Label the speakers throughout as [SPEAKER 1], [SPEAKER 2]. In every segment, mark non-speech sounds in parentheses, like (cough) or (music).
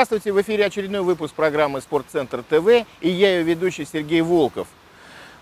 [SPEAKER 1] Здравствуйте, в эфире очередной выпуск программы «Спортцентр ТВ» и я ее ведущий Сергей Волков.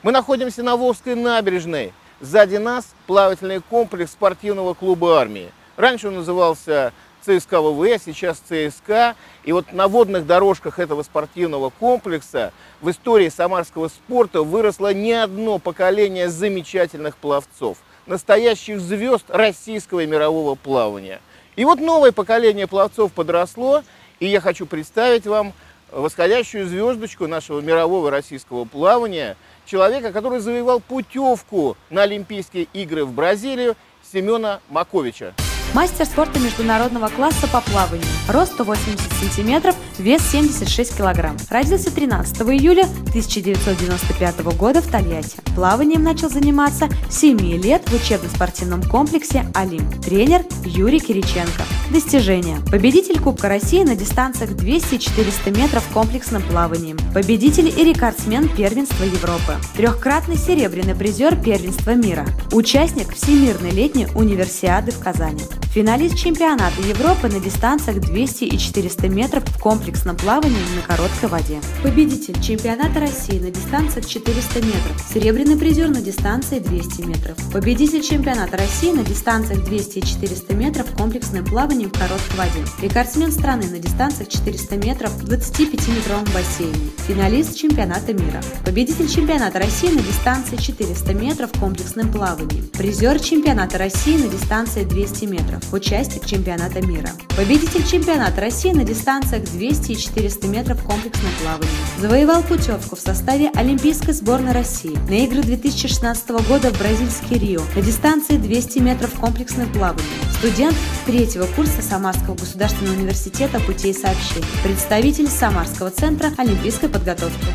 [SPEAKER 1] Мы находимся на Волжской набережной. Сзади нас плавательный комплекс спортивного клуба армии. Раньше он назывался ЦСКА ВВС, сейчас ЦСКА. И вот на водных дорожках этого спортивного комплекса в истории самарского спорта выросло не одно поколение замечательных пловцов, настоящих звезд российского и мирового плавания. И вот новое поколение пловцов подросло, и я хочу представить вам восходящую звездочку нашего мирового российского плавания, человека, который завоевал путевку на Олимпийские игры в Бразилию, Семена Маковича.
[SPEAKER 2] Мастер спорта международного класса по плаванию. Рост 180 сантиметров, вес 76 килограмм. Родился 13 июля 1995 года в Тольятти. Плаванием начал заниматься с 7 лет в учебно-спортивном комплексе «Олимп». Тренер Юрий Кириченко. Достижения. Победитель Кубка России на дистанциях 200 и 400 метров комплексным плаванием. Победитель и рекордсмен первенства Европы. Трехкратный серебряный призер первенства мира. Участник Всемирной летней универсиады в Казани. Финалист чемпионата Европы на дистанциях 200 и 400 метров в комплексном плавании на короткой воде. Победитель чемпионата России на дистанциях 400 метров. Серебряный призер на дистанции 200 метров. Победитель чемпионата России на дистанциях 200 и 400 метров в комплексном плавании в короткой воде. Рекордсмен страны на дистанциях 400 метров в 25-метровом бассейне. Финалист чемпионата мира. Победитель чемпионата России на дистанции 400 метров в комплексном плавании. Призер чемпионата России на дистанции 200 метров метров, участник чемпионата мира. Победитель чемпионата России на дистанциях 200 и 400 метров комплексном плавании. Завоевал путевку в составе Олимпийской сборной России на игры 2016 года в бразильский Рио на дистанции 200 метров комплексном плавании. Студент третьего курса Самарского государственного университета путей сообщений. Представитель Самарского центра олимпийской подготовки.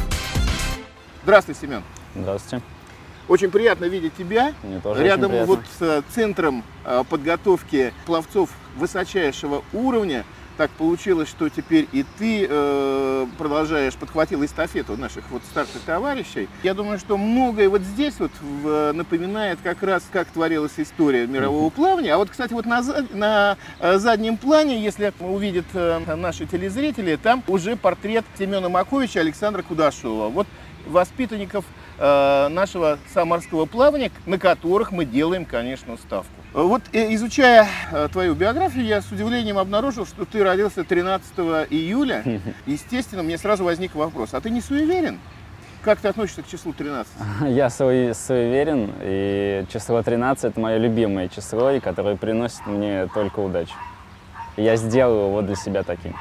[SPEAKER 1] Здравствуй, Семен.
[SPEAKER 3] Здравствуйте.
[SPEAKER 1] Очень приятно видеть тебя
[SPEAKER 3] Мне тоже
[SPEAKER 1] рядом вот с центром э, подготовки пловцов высочайшего уровня. Так получилось, что теперь и ты э, продолжаешь, подхватил эстафету наших вот старших товарищей. Я думаю, что многое вот здесь вот в- напоминает как раз, как творилась история мирового плавания. А вот, кстати, вот на, на э, заднем плане, если увидят э, наши телезрители, там уже портрет Семена Маковича и Александра Кудашова. Вот воспитанников э, нашего самарского плавания, на которых мы делаем, конечно, ставку. Э, Вот э, изучая э, твою биографию, я с удивлением обнаружил, что ты родился 13 июля. (laughs) Естественно, мне сразу возник вопрос, а ты не суеверен? Как ты относишься к числу 13? (laughs)
[SPEAKER 3] Я суе- суеверен, и число 13 – это мое любимое число, и которое приносит мне только удачу. Я сделал его для себя таким.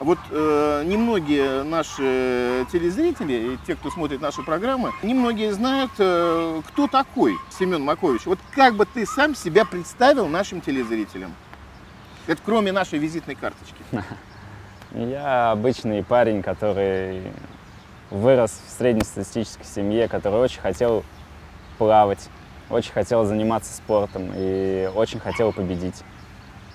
[SPEAKER 1] А Вот э, немногие наши телезрители, те, кто смотрит наши программы, немногие знают, э, кто такой Семен Макович. Вот как бы ты сам себя представил нашим телезрителям? Это кроме нашей визитной карточки. (laughs)
[SPEAKER 3] Я обычный парень, который вырос в среднестатистической семье, который очень хотел плавать, очень хотел заниматься спортом и очень хотел победить.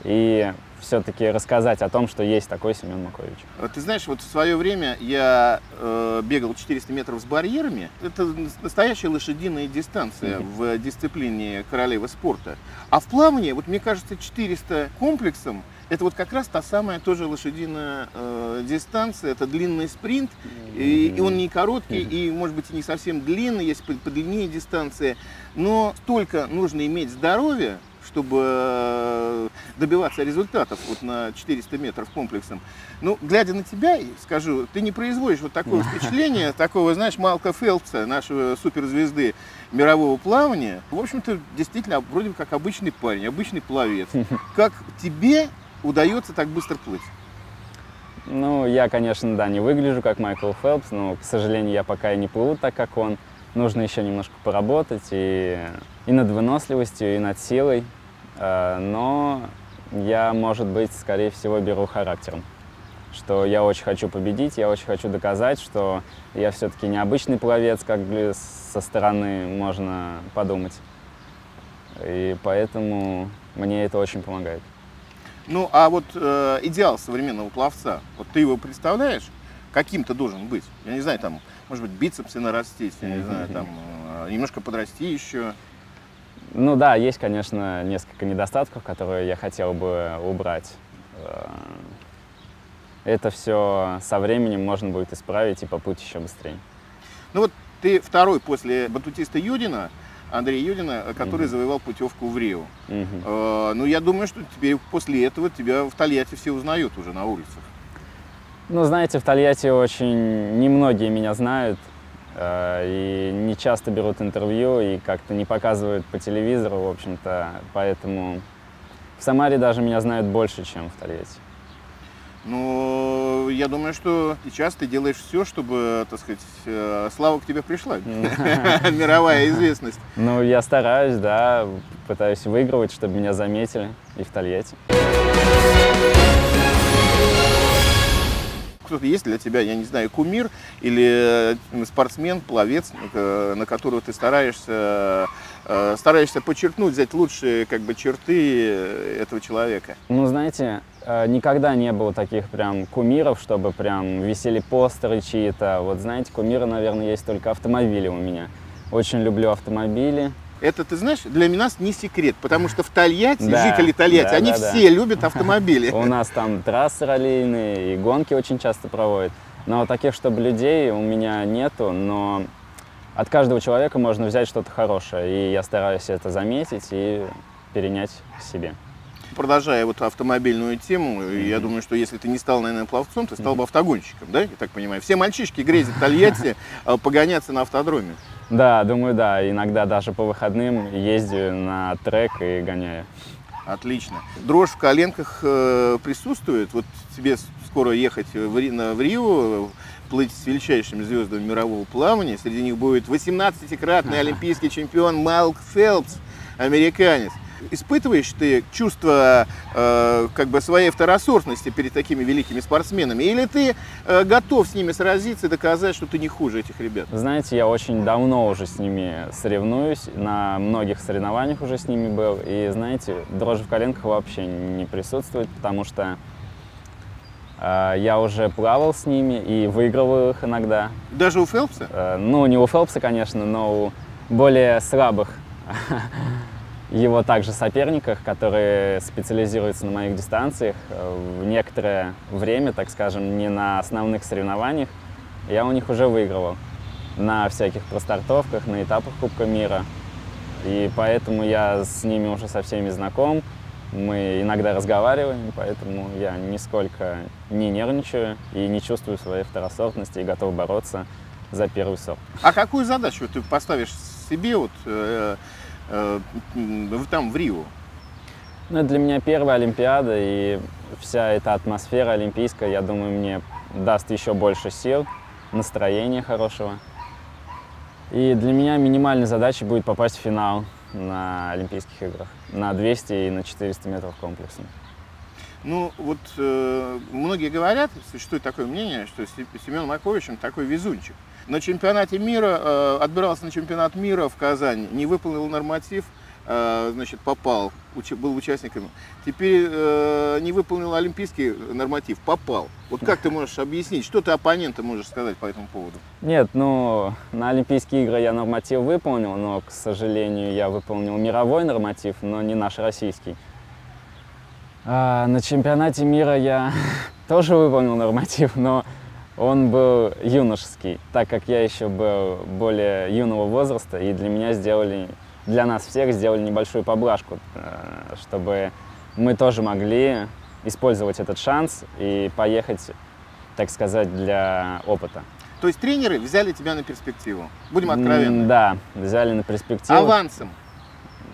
[SPEAKER 3] И все-таки рассказать о том, что есть такой Семен Макович.
[SPEAKER 1] А Ты знаешь, вот в свое время я э, бегал 400 метров с барьерами. Это нас- настоящая лошадиная дистанция в дисциплине королевы спорта. А в плавании, вот мне кажется, 400 комплексом это вот как раз та самая тоже лошадиная э, дистанция, это длинный спринт, и, и он не короткий, и может быть и не совсем длинный, есть по- подлиннее дистанция, но столько нужно иметь здоровья, чтобы э, добиваться результатов вот на 400 метров комплексом. Ну, глядя на тебя, скажу, ты не производишь вот такое (laughs) впечатление, такого, знаешь, Малка Фелпса, нашего суперзвезды мирового плавания. В общем-то, действительно, вроде бы как обычный парень, обычный пловец. (laughs) Как тебе удается так быстро плыть?
[SPEAKER 3] Ну, я, конечно, да, не выгляжу как Майкл Фелпс, но, к сожалению, я пока и не плыву так, как он. Нужно еще немножко поработать и, и над выносливостью, и над силой. Э, Но я, может быть, скорее всего, беру характером. Что я очень хочу победить, я очень хочу доказать, что я все-таки необычный пловец, как со стороны можно подумать. И поэтому мне это очень помогает.
[SPEAKER 1] Ну, а вот э, идеал современного пловца, вот ты его представляешь? Каким ты должен быть? Я не знаю, там, может быть, бицепсы нарастить, я не знаю, там, э, немножко подрасти еще.
[SPEAKER 3] Ну да, есть, конечно, несколько недостатков, которые я хотел бы убрать. Э, это все со временем можно будет исправить и поплыть еще быстрее.
[SPEAKER 1] Ну вот ты второй после батутиста Юдина, Андрея Юдина, который завоевал путевку в Рио.
[SPEAKER 3] Мгм.
[SPEAKER 1] Э, Ну, я думаю, что теперь после этого тебя в Тольятти все узнают уже на улицах.
[SPEAKER 3] Ну, знаете, в Тольятти очень немногие меня знают э, и не часто берут интервью и как-то не показывают по телевизору, в общем-то, поэтому в Самаре даже меня знают больше, чем в Тольятти.
[SPEAKER 1] Но я думаю, что сейчас ты делаешь все, чтобы, так сказать, э, слава к тебе пришла. (laughs) Мировая известность.
[SPEAKER 3] Ну, я стараюсь, да, пытаюсь выигрывать, чтобы меня заметили и в Тольятти.
[SPEAKER 1] Кто-то есть для тебя, я не знаю, кумир или э, спортсмен, пловец, э, на которого ты стараешься, э, стараешься подчеркнуть, взять лучшие как бы черты этого человека?
[SPEAKER 3] Ну, знаете, никогда не было таких прям кумиров, чтобы прям висели постеры чьи-то. Вот знаете, кумиры, наверное, есть только автомобили у меня. Очень люблю автомобили.
[SPEAKER 1] Это, ты знаешь, для нас не секрет, потому что в Тольятти,
[SPEAKER 3] Да,
[SPEAKER 1] жители Тольятти,
[SPEAKER 3] да,
[SPEAKER 1] они
[SPEAKER 3] да, да.
[SPEAKER 1] все любят автомобили.
[SPEAKER 3] У нас там трассы раллийные и гонки очень часто проводят. Но таких, чтобы людей, у меня нету, но от каждого человека можно взять что-то хорошее. И я стараюсь это заметить и перенять к себе.
[SPEAKER 1] Продолжая вот автомобильную тему, я думаю, что если ты не стал, наверное, пловцом, ты стал бы автогонщиком, да, я так понимаю? Все мальчишки грезят Тольятти э, погоняться на автодроме.
[SPEAKER 3] Да, думаю, да. Иногда даже по выходным ездю на трек и гоняю.
[SPEAKER 1] Отлично. Дрожь в коленках э, присутствует. Вот тебе скоро ехать в, Ри- на- в Рио, плыть с величайшими звездами мирового плавания. Среди них будет 18-кратный олимпийский чемпион Малк Фелпс, американец. Испытываешь ты чувство э, как бы своей второсортности перед такими великими спортсменами? Или ты э, готов с ними сразиться и доказать, что ты не хуже этих ребят?
[SPEAKER 3] Знаете, я очень давно уже с ними соревнуюсь, на многих соревнованиях уже с ними был. И знаете, дрожи в коленках вообще не присутствует, потому что э, я уже плавал с ними и выигрывал их иногда.
[SPEAKER 1] Даже у Фелпса?
[SPEAKER 3] Э, ну, не у Фелпса, конечно, но у более слабых (laughs) его также соперниках, которые специализируются на моих дистанциях. Э, В некоторое время, так скажем, не на основных соревнованиях, я у них уже выигрывал на всяких простартовках, на этапах Кубка мира. И поэтому я с ними уже со всеми знаком. Мы иногда разговариваем, поэтому я нисколько не нервничаю и не чувствую своей второсортности и готов бороться за первый сорт.
[SPEAKER 1] А какую задачу ты поставишь себе вот э, там в Рио?
[SPEAKER 3] Ну, это для меня первая Олимпиада, и вся эта атмосфера олимпийская, я думаю, мне даст еще больше сил, настроения хорошего. И для меня минимальной задачей будет попасть в финал на Олимпийских играх на 200 и на 400 метров комплексно.
[SPEAKER 1] Ну, вот э, многие говорят, существует такое мнение, что Се- Семен Макович он такой везунчик. На чемпионате мира, э, отбирался на чемпионат мира в Казани, не выполнил норматив, э, значит, попал, был участником. Теперь э, не выполнил олимпийский норматив, попал. Вот как ты можешь объяснить, что ты оппонента можешь сказать по этому поводу?
[SPEAKER 3] Нет, ну, на Олимпийские игры я норматив выполнил, но, к сожалению, я выполнил мировой норматив, но не наш российский. А на чемпионате мира я (laughs) тоже выполнил норматив, но он был юношеский, так как я еще был более юного возраста, и для меня сделали, для нас всех сделали небольшую поблажку, э, чтобы мы тоже могли использовать этот шанс и поехать, так сказать, для опыта.
[SPEAKER 1] То есть тренеры взяли тебя на перспективу. Будем откровенны.
[SPEAKER 3] Да, взяли на перспективу.
[SPEAKER 1] Авансом.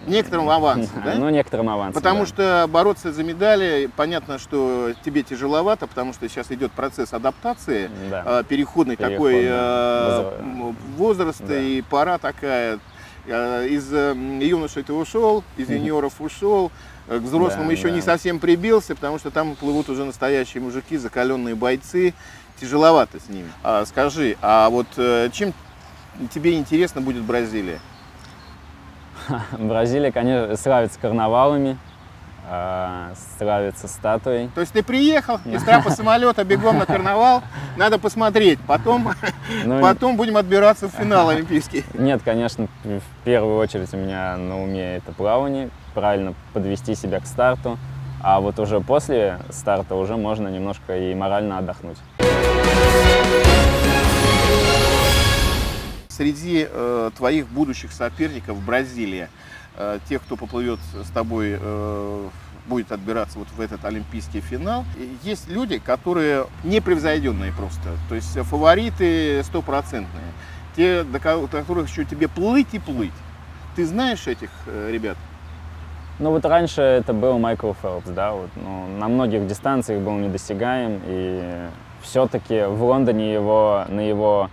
[SPEAKER 1] Некоторым авансом, да?
[SPEAKER 3] Ну, некоторым авансом.
[SPEAKER 1] Потому
[SPEAKER 3] да.
[SPEAKER 1] что бороться за медали, понятно, что тебе тяжеловато, потому что сейчас идет процесс адаптации,
[SPEAKER 3] Да.
[SPEAKER 1] переходный
[SPEAKER 3] Переход,
[SPEAKER 1] такой
[SPEAKER 3] да.
[SPEAKER 1] э,
[SPEAKER 3] Возра-
[SPEAKER 1] м, возраст
[SPEAKER 3] Да.
[SPEAKER 1] и пора такая. Э, Из юношей ты ушел, из юниоров ушел, к взрослым
[SPEAKER 3] Да,
[SPEAKER 1] еще не
[SPEAKER 3] да.
[SPEAKER 1] совсем прибился, потому что там плывут уже настоящие мужики, закаленные бойцы. Тяжеловато с ними. А, скажи, а вот э, чем тебе интересно будет Бразилия? (laughs)
[SPEAKER 3] Бразилия, конечно, славится карнавалами, а, славится статуей.
[SPEAKER 1] То есть ты приехал из трапа самолета бегом на карнавал, надо посмотреть, потом, (laughs)
[SPEAKER 3] Ну,
[SPEAKER 1] потом будем отбираться в финал олимпийский.
[SPEAKER 3] Нет, конечно, в первую очередь у меня на уме это плавание, правильно подвести себя к старту, А вот уже после старта уже можно немножко и морально отдохнуть.
[SPEAKER 1] Среди э, твоих будущих соперников в Бразилии, э, тех, кто поплывет с тобой, э, будет отбираться вот в этот олимпийский финал, есть люди, которые непревзойденные просто, то есть фавориты стопроцентные, те, до которых еще тебе плыть и плыть. Ты знаешь этих э, ребят?
[SPEAKER 3] Ну вот раньше это был Майкл Фелпс, да, вот, ну, на многих дистанциях был недосягаем, и все-таки в Лондоне его, на его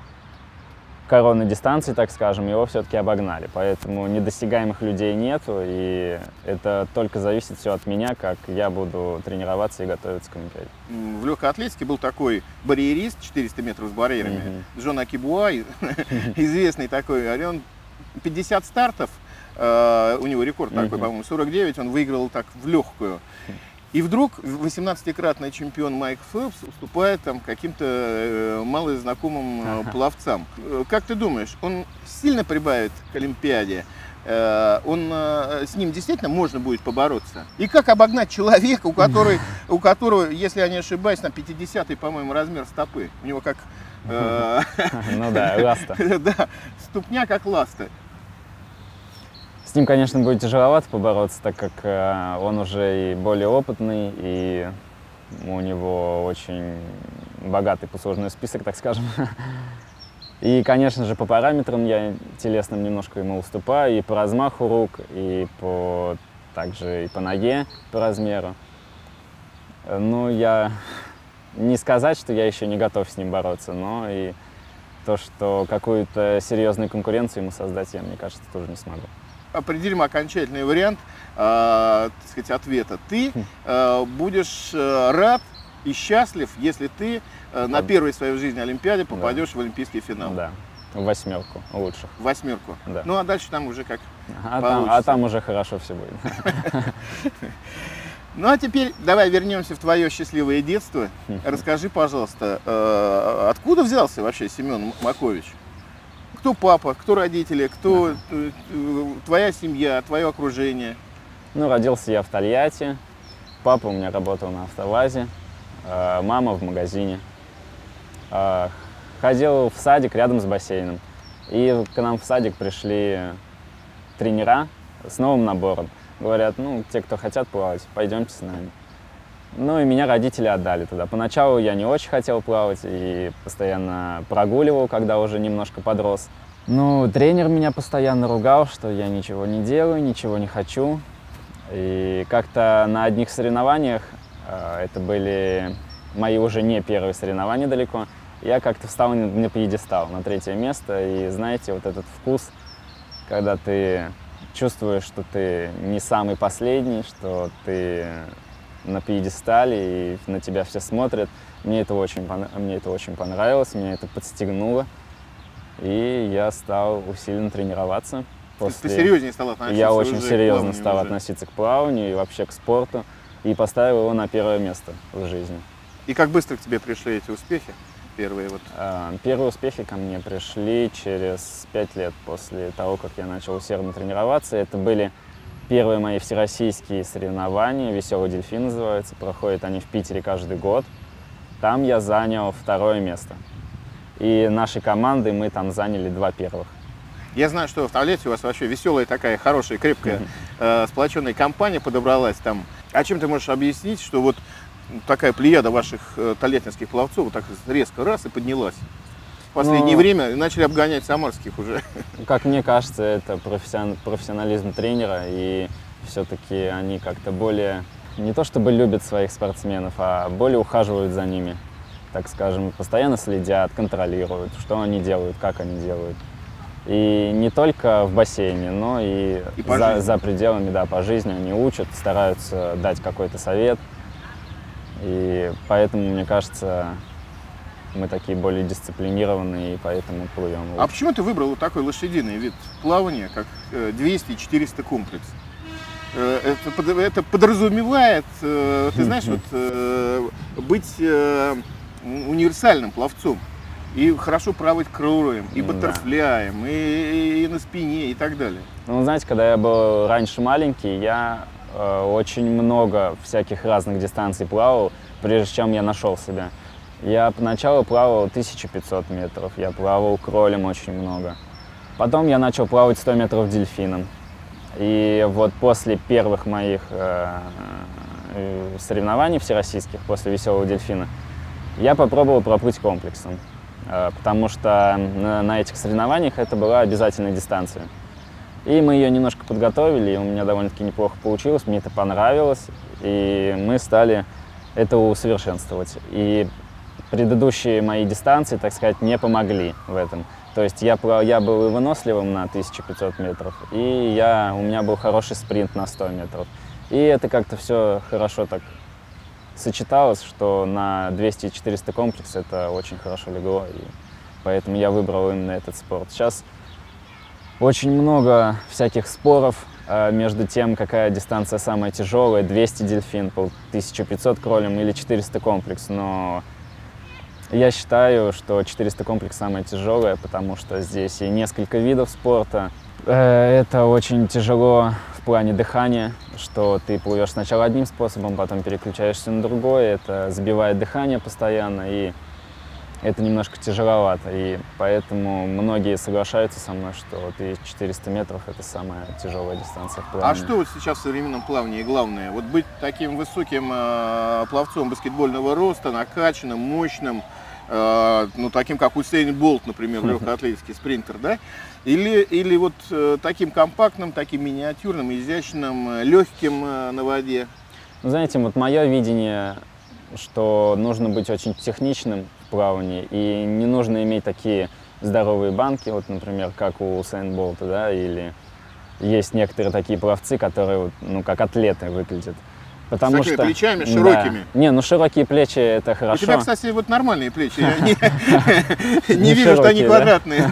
[SPEAKER 3] коронной дистанции, так скажем, его все-таки обогнали. Поэтому недосягаемых людей нету, и это только зависит все от меня, как я буду тренироваться и готовиться к Олимпиаде.
[SPEAKER 1] В легкой атлетике был такой барьерист 400 метров с барьерами, mm-hmm. Джон Акибуа, (laughs) известный такой, он 50 стартов, э, у него рекорд такой, по-моему, 49, он выиграл так в легкую. И вдруг 18-кратный чемпион Майк Фелпс уступает там каким-то э, малознакомым э, пловцам. Э, как ты думаешь, он сильно прибавит к Олимпиаде? Он, с ним действительно можно будет побороться? И как обогнать человека, у, которой, (laughs) у которого, если я не ошибаюсь, на 50-й, по-моему, размер стопы? У него как... (laughs)
[SPEAKER 3] Ну да, ласта. (laughs)
[SPEAKER 1] Да, ступня как ласта.
[SPEAKER 3] Ним, конечно, будет тяжеловато побороться, так как э, он уже и более опытный, и у него очень богатый послужной список, так скажем. (laughs) И, конечно же, по параметрам я телесным немножко ему уступаю, и по размаху рук, и по также и по ноге по размеру. Ну, я (laughs) не сказать, что я еще не готов с ним бороться, но и то, что какую-то серьезную конкуренцию ему создать, я, мне кажется, тоже не смогу
[SPEAKER 1] определим окончательный вариант э, так сказать, ответа. Ты хм. э, будешь рад и счастлив, если ты э, на первой своей в жизни Олимпиаде попадешь да. в Олимпийский финал.
[SPEAKER 3] Да. В восьмерку лучших.
[SPEAKER 1] В восьмерку.
[SPEAKER 3] Да.
[SPEAKER 1] Ну а дальше там уже как.
[SPEAKER 3] А там, а там уже хорошо все будет. (laughs)
[SPEAKER 1] Ну а теперь давай вернемся в твое счастливое детство. Расскажи, пожалуйста, э, откуда взялся вообще Семен Макович? Кто папа, кто родители, кто э, твоя семья, твое окружение?
[SPEAKER 3] Ну, родился я в Тольятти. Папа у меня работал на автовазе, э, мама в магазине. Э, ходил в садик рядом с бассейном. И к нам в садик пришли тренера с новым набором. Говорят, ну, те, кто хотят плавать, пойдемте с нами. Ну и меня родители отдали туда. Поначалу я не очень хотел плавать и постоянно прогуливал, когда уже немножко подрос. Ну, тренер меня постоянно ругал, что я ничего не делаю, ничего не хочу. И как-то на одних соревнованиях, э, это были мои уже не первые соревнования далеко, я как-то встал на пьедестал, на третье место. И знаете, вот этот вкус, когда ты чувствуешь, что ты не самый последний, что ты на пьедестале, и на тебя все смотрят. Мне это очень, мне это очень понравилось, меня это подстегнуло. И я стал усиленно тренироваться.
[SPEAKER 1] После... Ты серьезнее стал относиться?
[SPEAKER 3] Я очень серьезно стал уже. относиться к плаванию и вообще к спорту. И поставил его на первое место в жизни.
[SPEAKER 1] И как быстро к тебе пришли эти успехи? Первые, вот?
[SPEAKER 3] А, первые успехи ко мне пришли через пять лет после того, как я начал усердно тренироваться. Это были Первые мои всероссийские соревнования, «Веселый дельфин» называются, проходят они в Питере каждый год. Там я занял второе место. И нашей командой мы там заняли два первых.
[SPEAKER 1] Я знаю, что в Тавлете у вас вообще веселая такая хорошая, крепкая, (laughs) э, сплоченная компания подобралась там. А чем ты можешь объяснить, что вот такая плеяда ваших э, толетинских пловцов вот так резко раз и поднялась? Последнее Но... время начали обгонять самарских уже.
[SPEAKER 3] Как мне кажется, это профессион... профессионализм тренера, и все-таки они как-то более, не то чтобы любят своих спортсменов, а более ухаживают за ними, так скажем, постоянно следят, контролируют, что они делают, как они делают. И не только в бассейне, но и, и за, за пределами, да, по жизни они учат, стараются дать какой-то совет. И поэтому, мне кажется, мы такие более дисциплинированные, и поэтому плывем.
[SPEAKER 1] А почему ты выбрал вот такой лошадиный вид плавания, как 200 и 400 комплекс? Э, это, это подразумевает, э, ты знаешь, вот, э, быть универсальным пловцом. И хорошо плавать кроем, и баттерфляем, да. и, и на спине, и так далее.
[SPEAKER 3] Ну, знаете, когда я был раньше маленький, я э, очень много всяких разных дистанций плавал, прежде чем я нашел себя. Я поначалу плавал 1500 метров, я плавал кролем очень много. Потом я начал плавать 100 метров дельфином. И вот после первых моих э, э, соревнований всероссийских, после «Веселого дельфина», я попробовал проплыть комплексом, э, потому что на, на этих соревнованиях это была обязательная дистанция. И мы ее немножко подготовили, и у меня довольно-таки неплохо получилось, мне это понравилось, и мы стали это усовершенствовать. И предыдущие мои дистанции, так сказать, не помогли в этом. То есть я, я был выносливым на 1500 метров, и я, у меня был хороший спринт на 100 метров. И это как-то все хорошо так сочеталось, что на 200-400 комплекс это очень хорошо легло, и поэтому я выбрал именно этот спорт. Сейчас очень много всяких споров э, между тем, какая дистанция самая тяжелая, 200 дельфин, 1500 кролем или 400 комплекс, но я считаю, что 400 комплекс самое тяжелое, потому что здесь и несколько видов спорта. Э, это очень тяжело в плане дыхания, что ты плывешь сначала одним способом, потом переключаешься на другой, это сбивает дыхание постоянно, и это немножко тяжеловато. И поэтому многие соглашаются со мной, что вот и 400 метров это самая тяжелая дистанция в плавании.
[SPEAKER 1] А что вот сейчас в современном плавании главное? Вот быть таким высоким э, пловцом баскетбольного роста, накачанным, мощным, Э, ну, таким как Усейн Болт, например, (laughs) легкоатлетический спринтер, да, или, или вот э, таким компактным, таким миниатюрным, изящным, э, легким на воде?
[SPEAKER 3] Ну, знаете, вот мое видение, что нужно быть очень техничным плавании, и не нужно иметь такие здоровые банки, вот, например, как у Болта, да, или есть некоторые такие пловцы, которые, ну, как атлеты выглядят.
[SPEAKER 1] Потому с что плечами широкими.
[SPEAKER 3] Да. Не, ну широкие плечи это хорошо.
[SPEAKER 1] У тебя, кстати, вот нормальные плечи. (laughs) Я (laughs) не вижу, что они квадратные.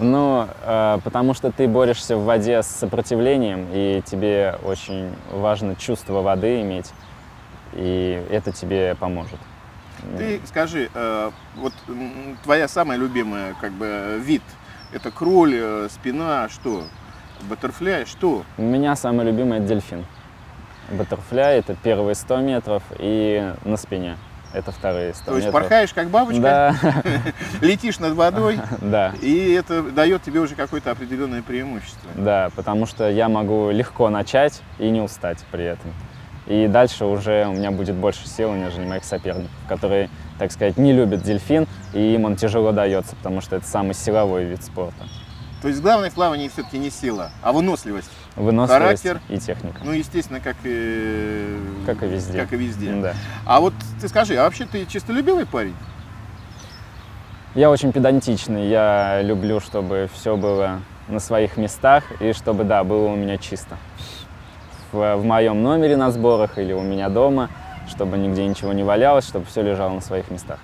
[SPEAKER 3] Ну, э, потому что ты борешься в воде с сопротивлением, и тебе очень важно чувство воды иметь, и это тебе поможет.
[SPEAKER 1] Ты скажи, э, вот твоя самая любимая как бы вид, это кроль, э, спина, что? Баттерфляй, что?
[SPEAKER 3] У меня самый любимый это дельфин. Баттерфляй – это первые 100 метров, и на спине – это вторые 100
[SPEAKER 1] То есть
[SPEAKER 3] метров.
[SPEAKER 1] порхаешь как бабочка,
[SPEAKER 3] да. (laughs)
[SPEAKER 1] летишь над водой, (laughs)
[SPEAKER 3] да.
[SPEAKER 1] и это дает тебе уже какое-то определенное преимущество.
[SPEAKER 3] Да, потому что я могу легко начать и не устать при этом. И дальше уже у меня будет больше сил, нежели моих соперников, которые, так сказать, не любят дельфин, и им он тяжело дается, потому что это самый силовой вид спорта.
[SPEAKER 1] То есть главное в плавании все-таки не сила, а выносливость.
[SPEAKER 3] Выносливость Характер, и техника.
[SPEAKER 1] Ну, естественно, как и,
[SPEAKER 3] как и везде.
[SPEAKER 1] Как и везде.
[SPEAKER 3] Да.
[SPEAKER 1] А вот ты скажи, а вообще ты чистолюбивый парень?
[SPEAKER 3] Я очень педантичный. Я люблю, чтобы все было на своих местах и чтобы, да, было у меня чисто. В, в моем номере на сборах или у меня дома, чтобы нигде ничего не валялось, чтобы все лежало на своих местах.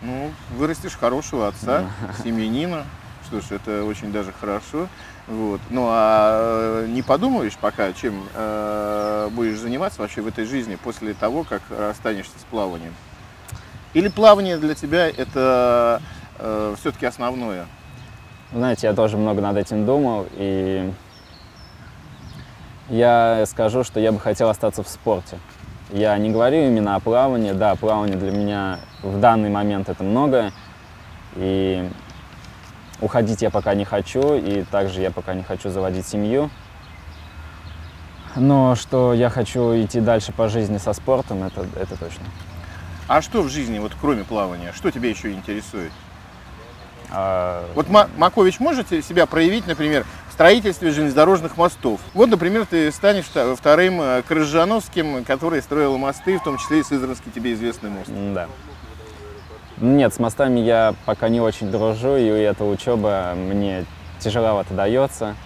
[SPEAKER 1] Ну, вырастешь хорошего отца, (laughs) семьянина. Что ж, это очень даже хорошо. Вот. Ну а э, не подумаешь пока, чем э, будешь заниматься вообще в этой жизни после того, как расстанешься с плаванием? Или плавание для тебя это э, все-таки основное?
[SPEAKER 3] Знаете, я тоже много над этим думал, и я скажу, что я бы хотел остаться в спорте. Я не говорю именно о плавании, да, плавание для меня в данный момент это многое, и Уходить я пока не хочу, и также я пока не хочу заводить семью. Но что я хочу идти дальше по жизни со спортом, это, это точно.
[SPEAKER 1] А что в жизни, вот кроме плавания, что тебя еще интересует?
[SPEAKER 3] А...
[SPEAKER 1] Вот Макович может себя проявить, например, строительстве железнодорожных мостов. Вот, например, ты станешь вторым э, Крыжановским, который строил мосты, в том числе и Сызранский тебе известный мост.
[SPEAKER 3] Да. Нет, с мостами я пока не очень дружу, и эта учеба мне тяжеловато дается.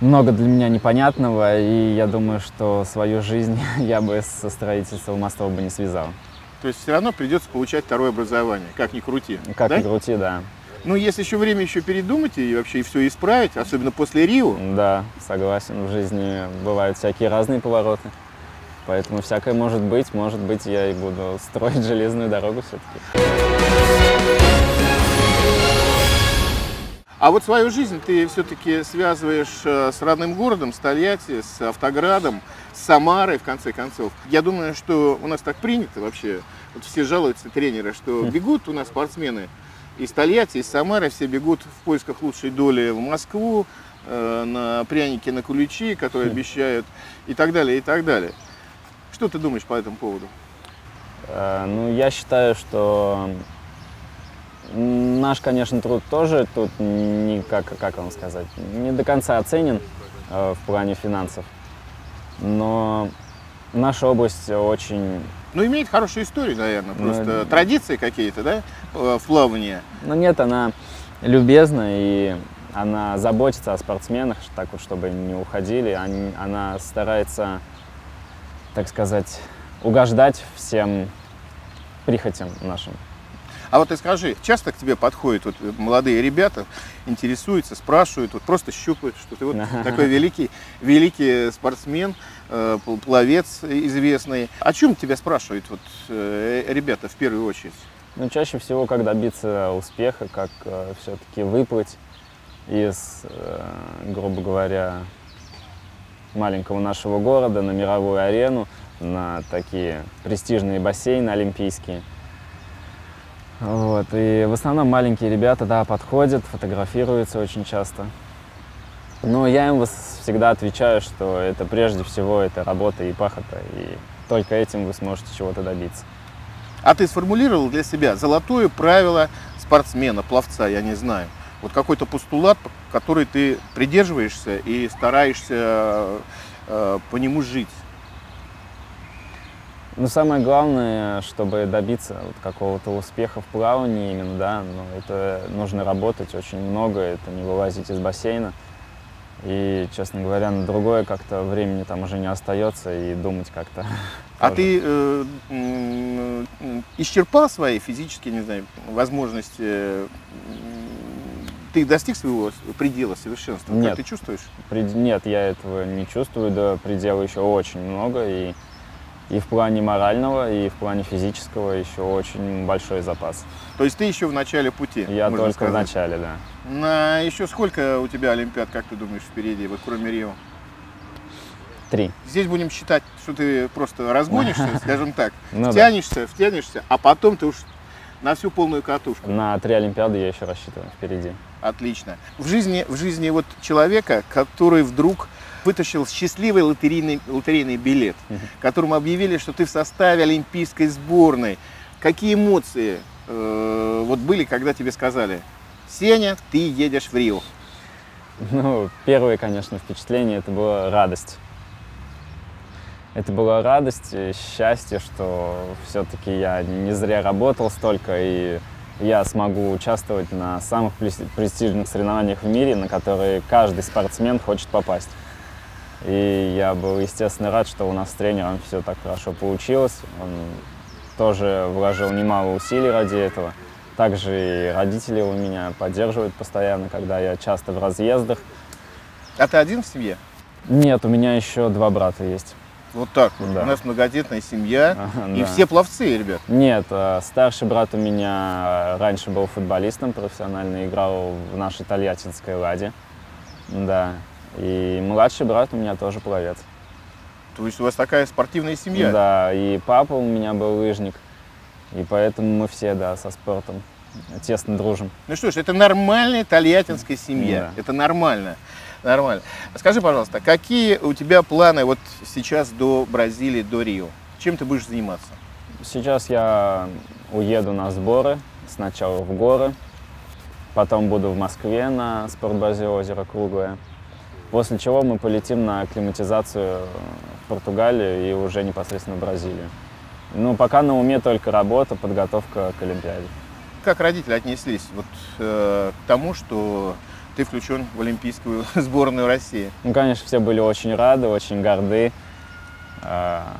[SPEAKER 3] Много для меня непонятного, и я думаю, что свою жизнь (laughs) я бы со строительством мостов бы не связал.
[SPEAKER 1] То есть все равно придется получать второе образование, как ни крути.
[SPEAKER 3] Как
[SPEAKER 1] да?
[SPEAKER 3] ни крути, да.
[SPEAKER 1] Ну, если еще время еще передумать и вообще все исправить, особенно после Рио.
[SPEAKER 3] Да, согласен, в жизни бывают всякие разные повороты. Поэтому всякое может быть. Может быть, я и буду строить железную дорогу все-таки.
[SPEAKER 1] А вот свою жизнь ты все-таки связываешь э, с родным городом, с Тольятти, с Автоградом, с Самарой, в конце концов. Я думаю, что у нас так принято вообще. Вот все жалуются тренеры, что (laughs) бегут у нас спортсмены из Тольятти, из Самары, все бегут в поисках лучшей доли в Москву, э, на пряники, на куличи, которые обещают, и так далее, и так далее. Что ты думаешь по этому поводу?
[SPEAKER 3] Э, Ну, я считаю, что наш, конечно, труд тоже тут не, как, как вам сказать, не до конца оценен э, в плане финансов. Но наша область очень,
[SPEAKER 1] Ну, имеет хорошую историю, наверное,
[SPEAKER 3] Ну,
[SPEAKER 1] просто
[SPEAKER 3] это-
[SPEAKER 1] традиции какие-то, да, э, в плавании.
[SPEAKER 3] ну нет, она любезна и она заботится о спортсменах, так вот, чтобы не уходили. Они- она старается, так сказать, угождать всем прихотям нашим.
[SPEAKER 1] А вот ты скажи, часто к тебе подходят вот молодые ребята, интересуются, спрашивают, вот просто щупают, что ты вот (laughs) такой великий, великий спортсмен, э, пл- пловец известный. О чем тебя спрашивают вот э, ребята в первую очередь?
[SPEAKER 3] Ну, чаще всего, как добиться успеха, как все-таки выплыть из, э, грубо говоря, маленького нашего города на мировую арену, на такие престижные бассейны олимпийские. Вот. И в основном маленькие ребята, да, подходят, фотографируются очень часто. Но я им всегда отвечаю, что это прежде всего это работа и пахота, и только этим вы сможете чего-то добиться.
[SPEAKER 1] А ты сформулировал для себя золотое правило спортсмена, пловца, я не знаю. Вот какой-то постулат, который ты придерживаешься и стараешься э, по нему жить.
[SPEAKER 3] Ну, самое главное, чтобы добиться вот какого-то успеха в плавании именно, да, ну, это нужно работать очень много, это не вылазить из бассейна. И, честно говоря, на другое как-то времени там уже не остается и думать как-то.
[SPEAKER 1] А ты э, м, исчерпал свои физические, не знаю, возможности? э, Ты достиг своего предела совершенства?
[SPEAKER 3] Нет.
[SPEAKER 1] Как ты чувствуешь?
[SPEAKER 3] Пред- Нет, я этого не чувствую, до предела еще очень много. И, и в плане морального, и в плане физического еще очень большой запас.
[SPEAKER 1] То есть ты еще в начале пути?
[SPEAKER 3] Я только в
[SPEAKER 1] сказать.
[SPEAKER 3] начале, да.
[SPEAKER 1] На еще сколько у тебя Олимпиад, как ты думаешь, впереди, вот кроме Рио?
[SPEAKER 3] Три.
[SPEAKER 1] Здесь будем считать, что ты просто разгонишься, (laughs) скажем так,
[SPEAKER 3] Ну да.
[SPEAKER 1] втянешься, втянешься, а потом ты уж на всю полную катушку.
[SPEAKER 3] На три Олимпиады я еще рассчитываю впереди.
[SPEAKER 1] Отлично. В жизни, в жизни вот человека, который вдруг вытащил счастливый лотерейный, лотерейный билет, которому объявили, что ты в составе олимпийской сборной. Какие эмоции э, вот были, когда тебе сказали, Сеня, ты едешь в Рио?
[SPEAKER 3] Ну, первое, конечно, впечатление это была радость. Это была радость и счастье, что все-таки я не зря работал столько, и я смогу участвовать на самых прес- престижных соревнованиях в мире, на которые каждый спортсмен хочет попасть. И я был, естественно, рад, что у нас с тренером все так хорошо получилось. Он тоже вложил немало усилий ради этого. Также и родители у меня поддерживают постоянно, когда я часто в разъездах.
[SPEAKER 1] А ты один в семье?
[SPEAKER 3] Нет, у меня еще два брата есть.
[SPEAKER 1] Вот так вот.
[SPEAKER 3] Да.
[SPEAKER 1] У нас многодетная семья.
[SPEAKER 3] Ага,
[SPEAKER 1] И
[SPEAKER 3] да.
[SPEAKER 1] все пловцы, ребят.
[SPEAKER 3] Нет, э, старший брат у меня э, раньше был футболистом профессионально, играл в нашей Тольяттинской «Ладе». Да. И младший брат у меня тоже пловец.
[SPEAKER 1] То есть у вас такая спортивная семья.
[SPEAKER 3] Да, и папа у меня был лыжник. И поэтому мы все, да, со спортом тесно дружим.
[SPEAKER 1] Ну что ж, это нормальная тольяттинская семья.
[SPEAKER 3] Да.
[SPEAKER 1] Это нормально. Нормально. Скажи, пожалуйста, какие у тебя планы вот сейчас до Бразилии, до Рио? Чем ты будешь заниматься?
[SPEAKER 3] Сейчас я уеду на сборы, сначала в горы, потом буду в Москве на спортбазе озеро Круглое, после чего мы полетим на акклиматизацию в Португалию и уже непосредственно в Бразилию. Ну, пока на уме только работа, подготовка к Олимпиаде.
[SPEAKER 1] Как родители отнеслись вот, э, к тому, что ты включен в Олимпийскую (laughs) сборную России?
[SPEAKER 3] Ну, конечно, все были очень рады, очень горды. А,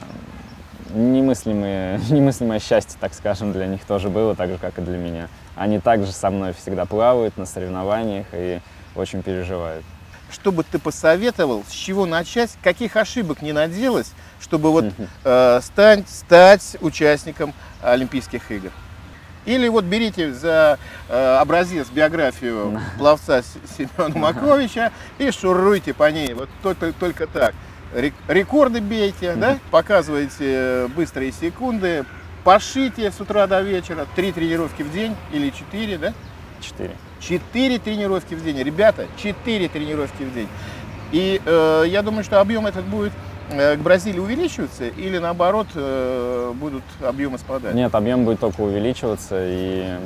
[SPEAKER 3] Немыслимые, (laughs) немыслимое счастье, так скажем, для них тоже было, так же, как и для меня. Они также со мной всегда плавают на соревнованиях и очень переживают.
[SPEAKER 1] Что бы ты посоветовал, с чего начать, каких ошибок не наделать, чтобы вот э, стать, стать участником Олимпийских игр? Или вот берите за э, образец биографию (laughs) пловца Семена Маковича и шуруйте по ней. Вот только, только так. Рекорды бейте, да? показывайте быстрые секунды, пошите с утра до вечера, три тренировки в день или четыре, да?
[SPEAKER 3] Четыре.
[SPEAKER 1] Четыре тренировки в день. Ребята, четыре тренировки в день. И э, я думаю, что объем этот будет э, к Бразилии увеличиваться или наоборот э, будут объемы спадать?
[SPEAKER 3] Нет, объем будет только увеличиваться и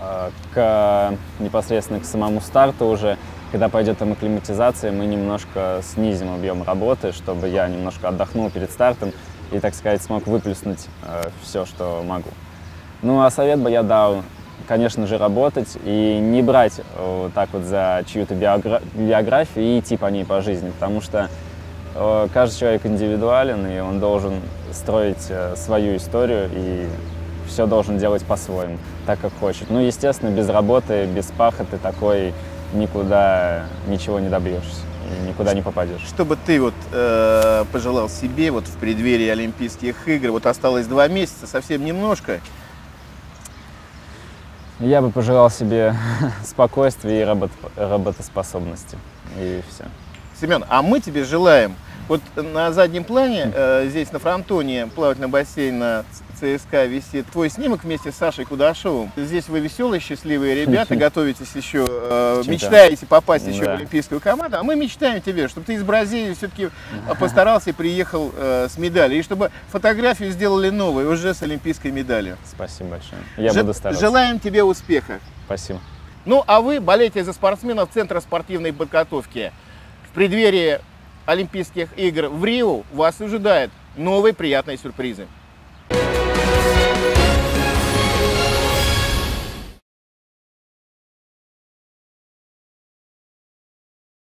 [SPEAKER 3] э, к непосредственно к самому старту уже, когда пойдет там акклиматизация, мы немножко снизим объем работы, чтобы я немножко отдохнул перед стартом и, так сказать, смог выплеснуть э, все, что могу. Ну, а совет бы я дал конечно же, работать и не брать э, вот так вот за чью-то биогра- биографию и идти по ней по жизни, потому что э, каждый человек индивидуален, и он должен строить э, свою историю и все должен делать по-своему, так как хочет. Ну, естественно, без работы, без пахоты такой никуда ничего не добьешься никуда не попадешь.
[SPEAKER 1] Что бы ты вот э, пожелал себе вот в преддверии Олимпийских игр? Вот осталось два месяца, совсем немножко.
[SPEAKER 3] Я бы пожелал себе (laughs) спокойствия и работ, работоспособности. И все.
[SPEAKER 1] Семен, а мы тебе желаем вот на заднем плане, э, здесь на фронтоне плавательного бассейна ЦСКА висит твой снимок вместе с Сашей Кудашовым. Здесь вы веселые, счастливые ребята, готовитесь еще, э, мечтаете попасть еще да. в олимпийскую команду. А мы мечтаем тебе, чтобы ты из Бразилии все-таки постарался и приехал э, с медалью. И чтобы фотографию сделали новую, уже с олимпийской медалью.
[SPEAKER 3] Спасибо большое. Я Ж- буду стараться.
[SPEAKER 1] Желаем тебе успеха.
[SPEAKER 3] Спасибо.
[SPEAKER 1] Ну, а вы болеете за спортсменов Центра спортивной подготовки. В преддверии Олимпийских игр в Рио вас ожидают новые приятные сюрпризы.